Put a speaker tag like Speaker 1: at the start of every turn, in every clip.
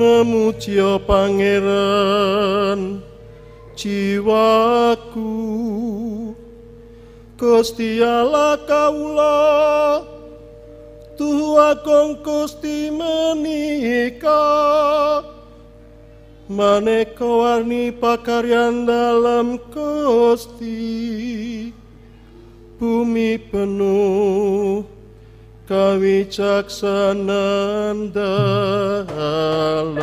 Speaker 1: Mucia pangeran. Jiwaku Gusti Allah kaula Tuhan kong Gusti menika. Maneka warni pakaryan dalam Gusti. Bumi penuh kawicaksanan dalam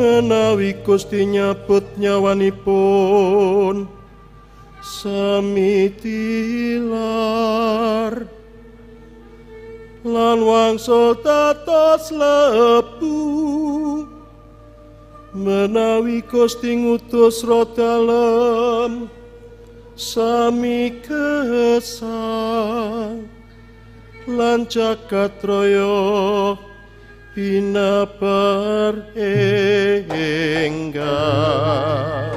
Speaker 1: menawi Gusti nyabut nyawanipun. Sami tilar. Lan wangsul tatos lebu. Menawi Gusti ngutus roh dalem. Sami kesang. Lan jagat raya pinabar enggal